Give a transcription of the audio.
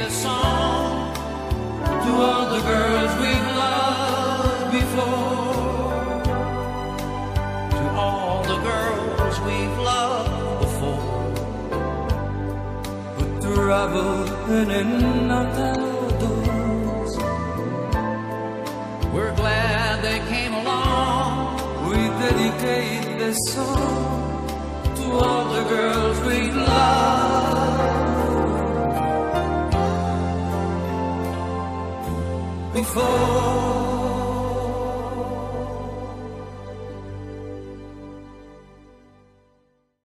a song to all the girls we've loved before. To all the girls we've loved before. Who traveled in and out. We're glad they came along. We dedicate this song to all the girls we've loved. Before